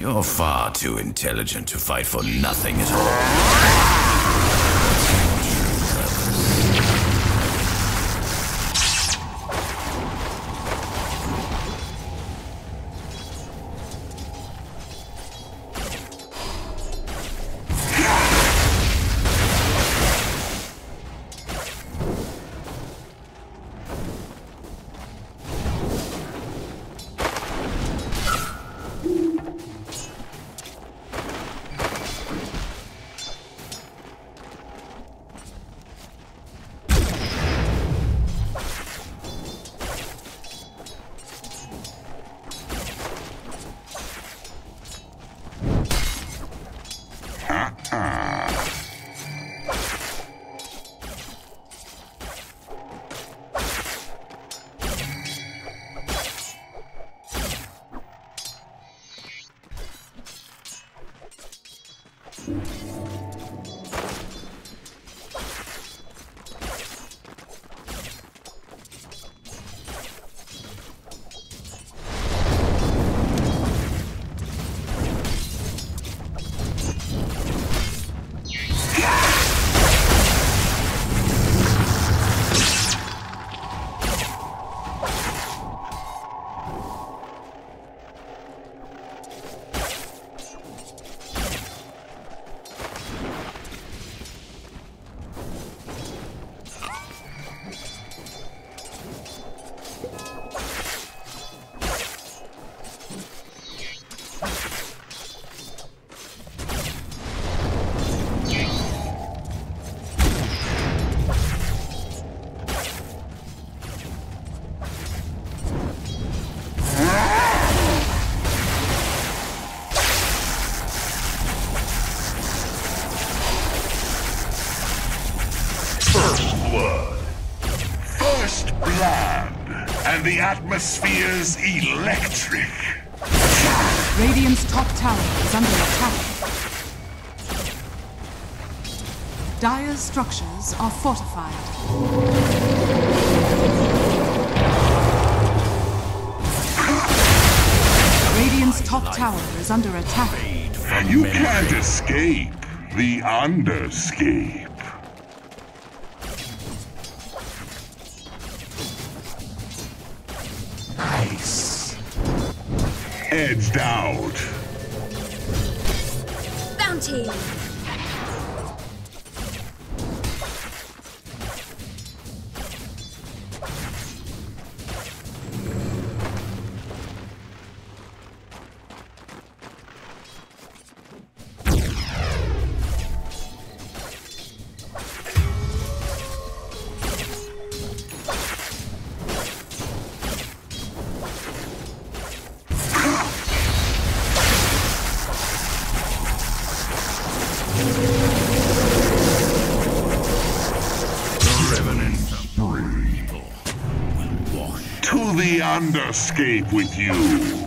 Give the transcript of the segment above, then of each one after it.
You're far too intelligent to fight for nothing at all. Atmosphere's electric. Radiant's top tower is under attack. Dire's structures are fortified. Radiant's top tower is under attack. You can't escape the underscape. The underscape with you.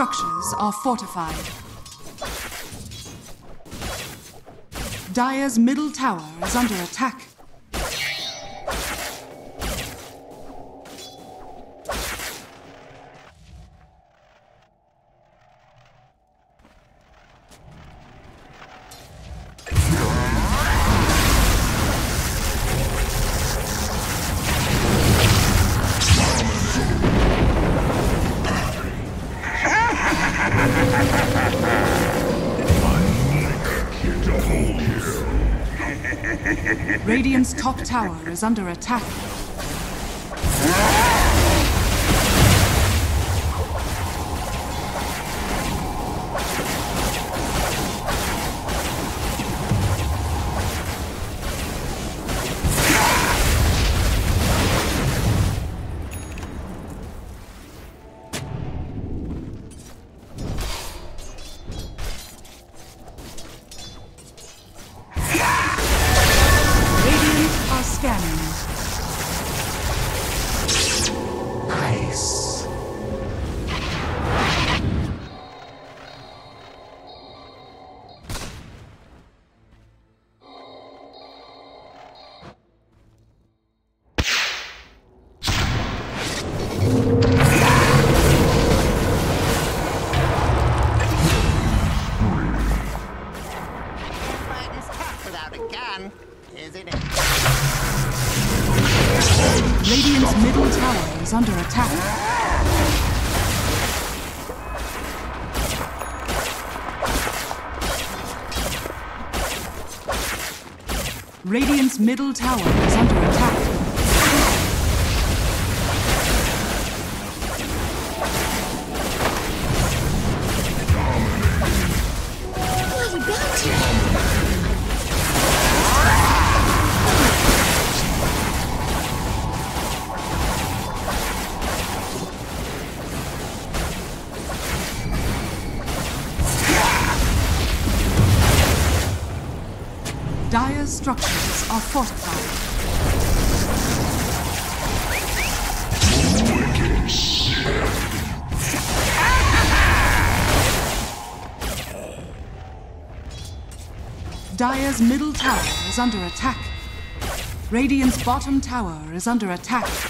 Structures are fortified. Dire's middle tower is under attack. Is under attack. Middle tower. Is under Dire's structures are fortified. Dire's middle tower is under attack. Radiant's bottom tower is under attack.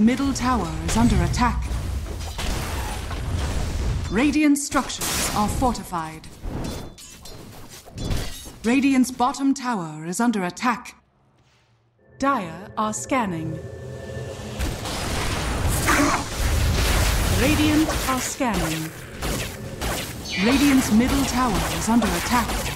Middle tower is under attack. Radiant structures are fortified. Radiant's bottom tower is under attack. Dire are scanning. Radiant are scanning. Radiant's middle tower is under attack.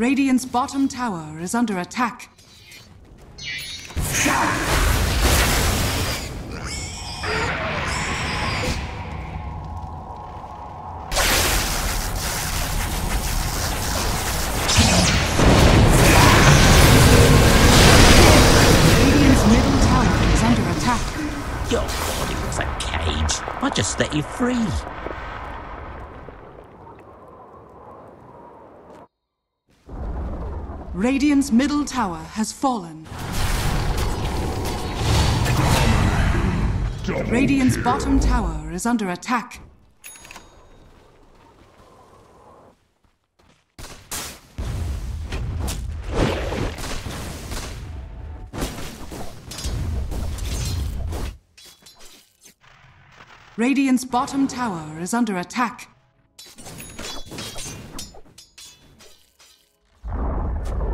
Radiant's bottom tower is under attack. Radiant's middle tower is under attack. Your body was a cage. I just set you free. Radiant's middle tower has fallen. Double Radiant's kill. bottom tower is under attack. Radiant's bottom tower is under attack.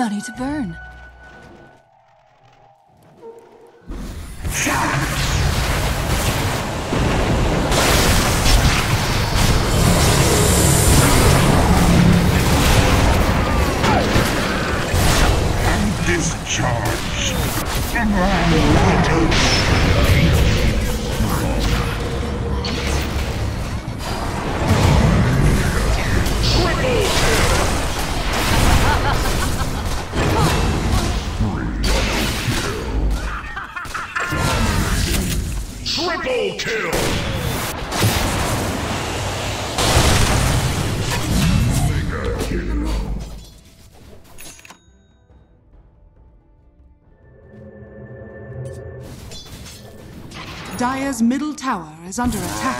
Money to burn. Middle tower is under attack.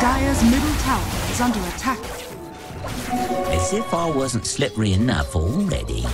Dire's middle tower is under attack. As if I wasn't slippery enough already.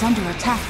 Is under attack.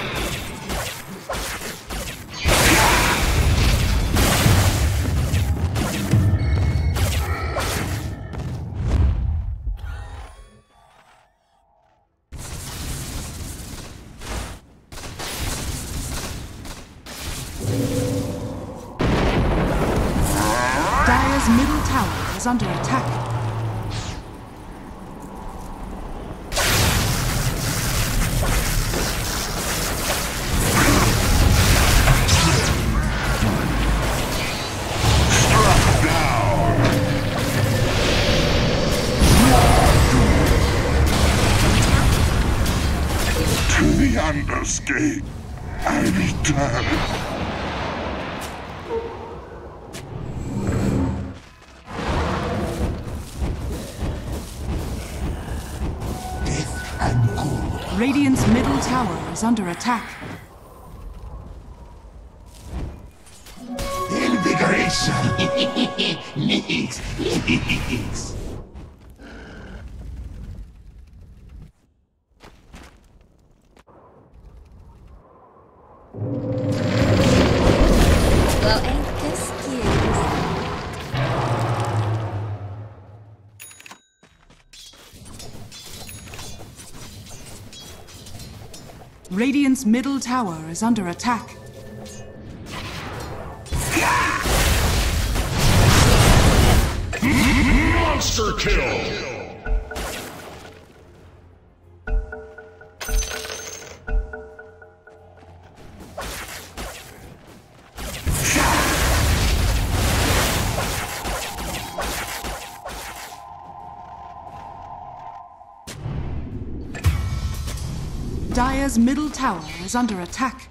Is under attack. Invigoration. Neat. Radiant's middle tower is under attack. Monster kill. Dire's middle tower is under attack.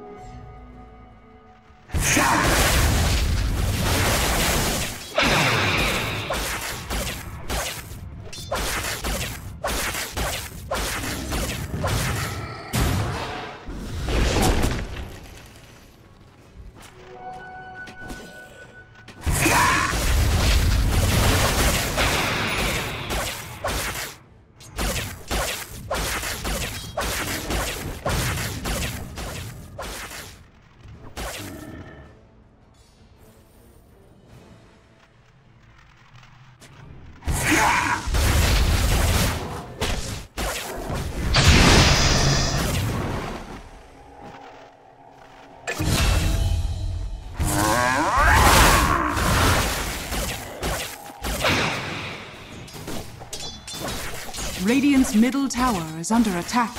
Middle tower is under attack.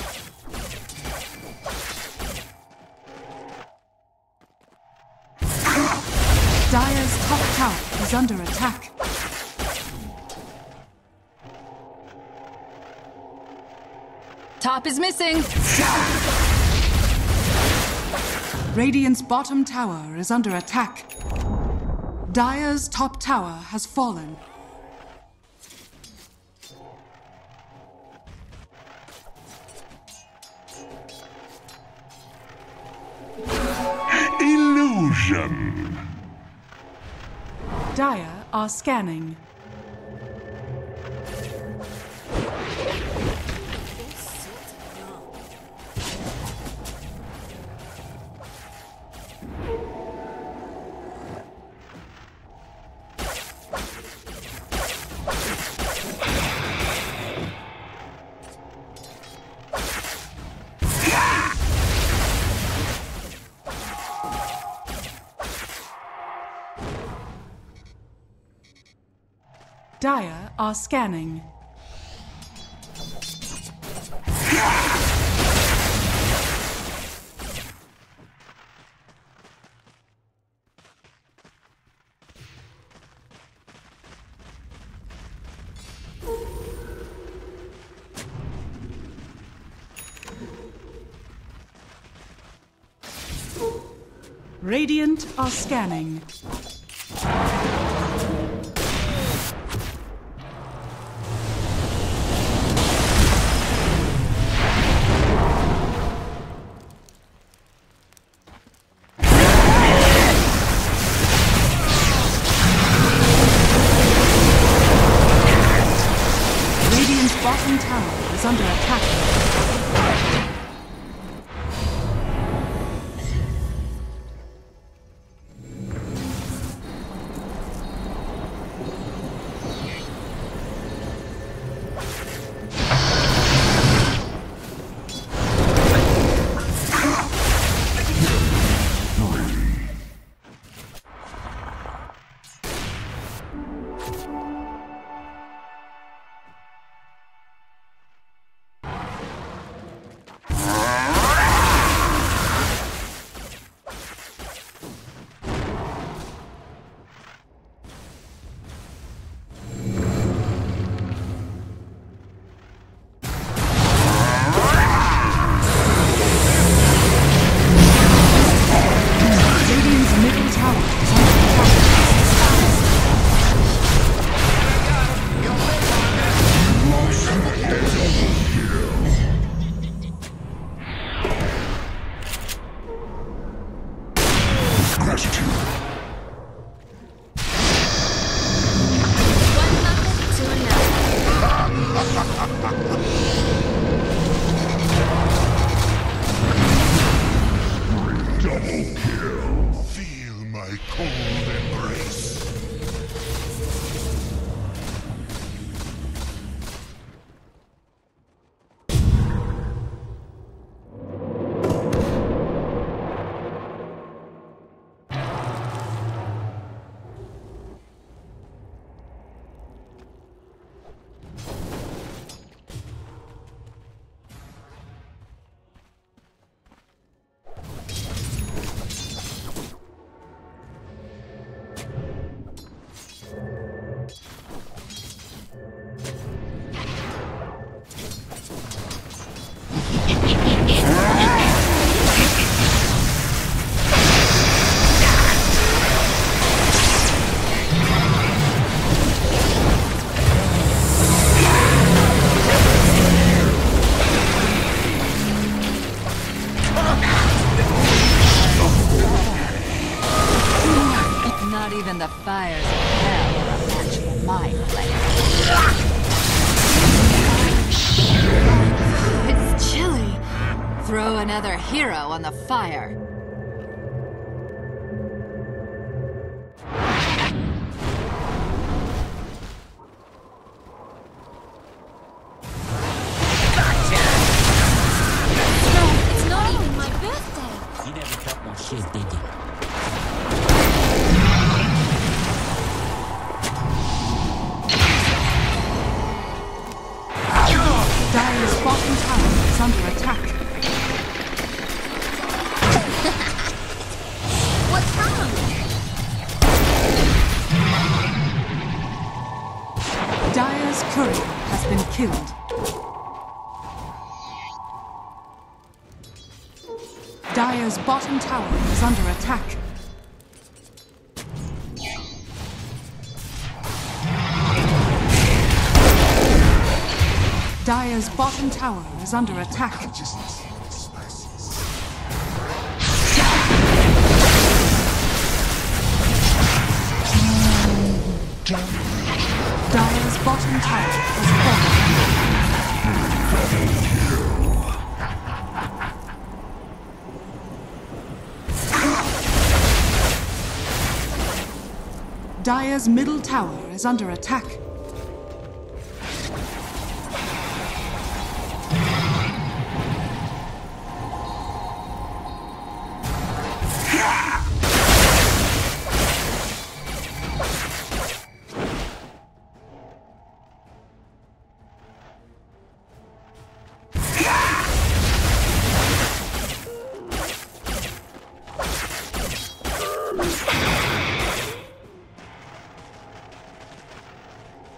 Dire's top tower is under attack. Top is missing. Radiant's bottom tower is under attack. Dire's top tower has fallen. Illusion. Dire are scanning. Are scanning. Radiant are scanning. Double kill. Feel my cold she's digging. Dire's bottom tower is under attack. What wrong? Dire's courier has been killed. Dire's bottom tower Bottom tower is under attack. Dire's bottom tower has fallen. Dire's middle tower is under attack.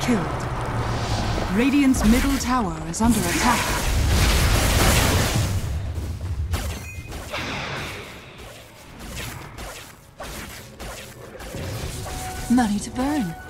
Killed. Radiant's middle tower is under attack. Money to burn.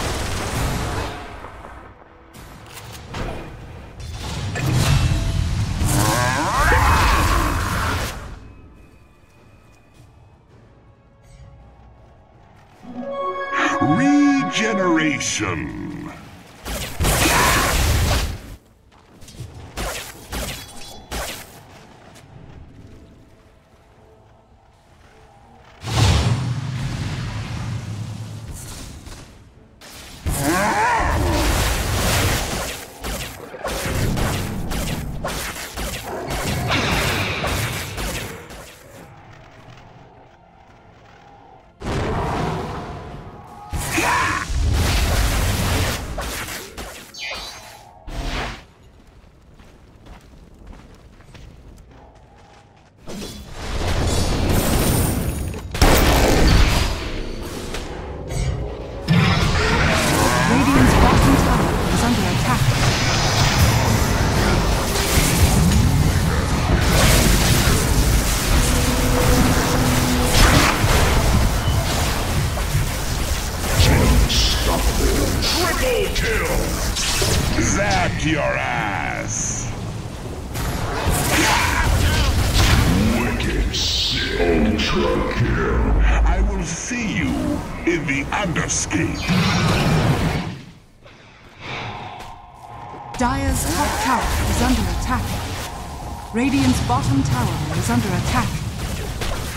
Bottom tower is under attack.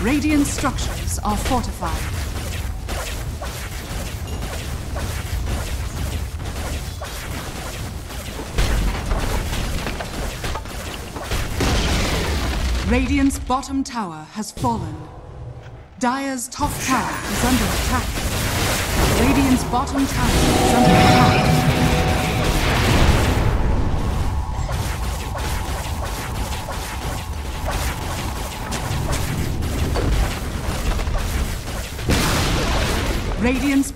Radiant structures are fortified. Radiant's bottom tower has fallen. Dire's top tower is under attack. Radiant's bottom tower is under attack.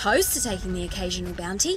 Opposed to taking the occasional bounty.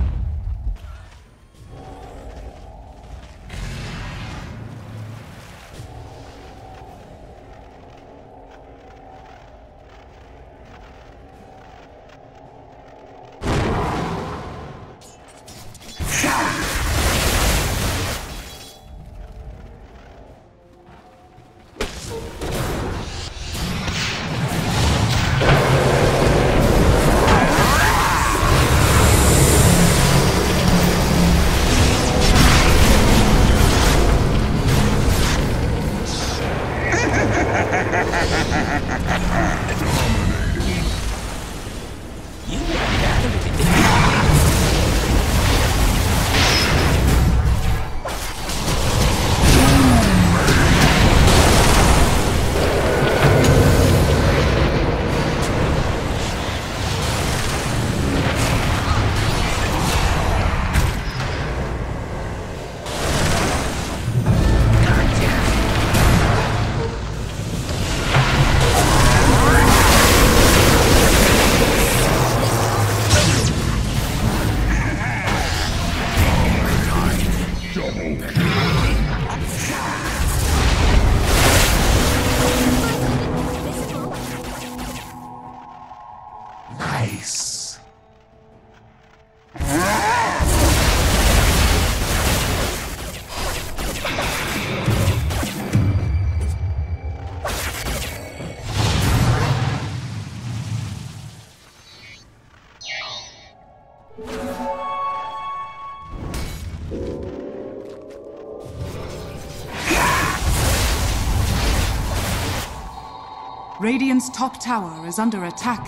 Radiant's top tower is under attack.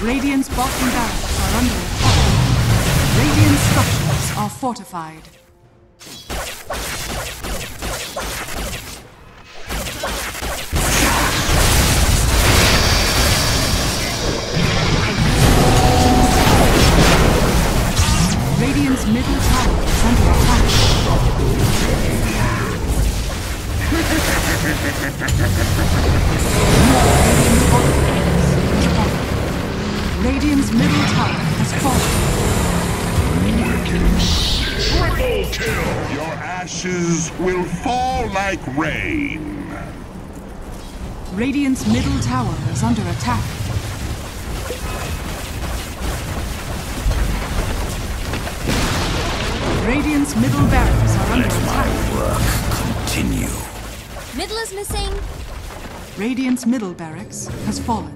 Radiant's bottom barracks are under attack. Radiant structures are fortified. Radiant's middle tower is under attack. Radiant's middle tower has fallen. Triple kill! Your ashes will fall like rain. Radiant's middle tower is under attack. Radiant's middle barracks are under attack. Work continue. Middle is missing. Radiant's middle barracks has fallen.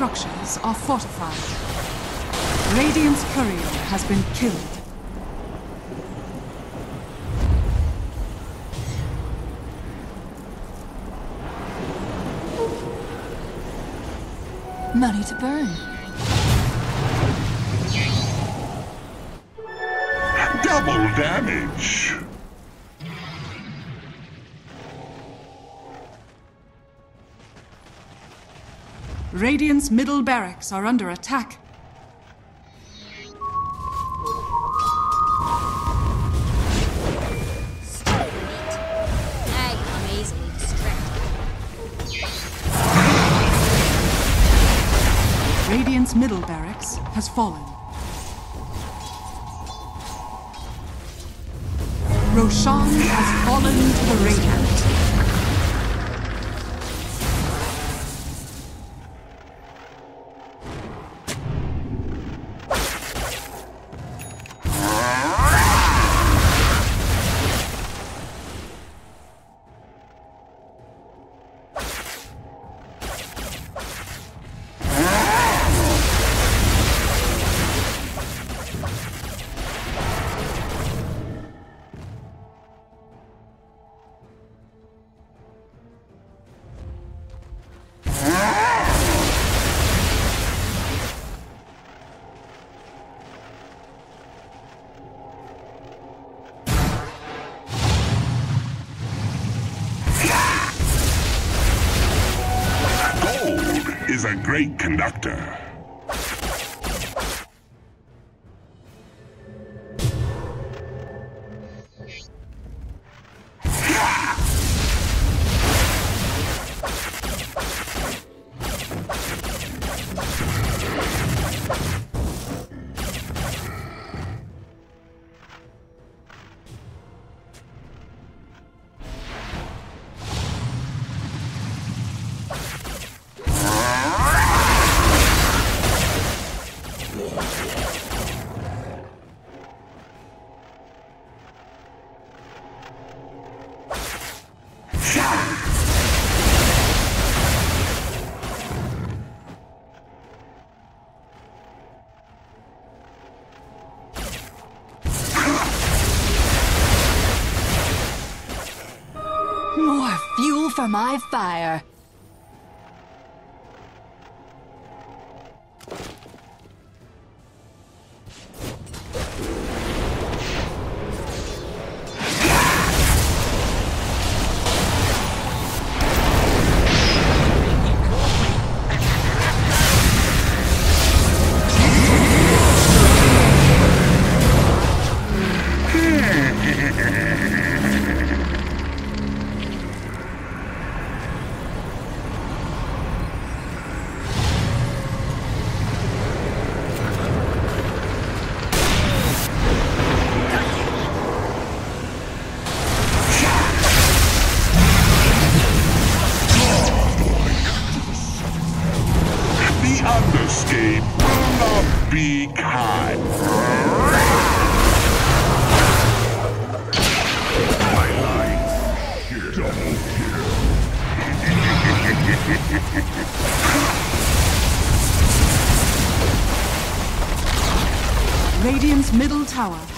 Structures are fortified. Radiant's courier has been killed. Money to burn. Double damage. Radiant's middle barracks are under attack. I am easily distracted. Radiant's middle barracks has fallen. Roshan has fallen to the Radiant. A great conductor.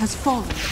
Has fallen.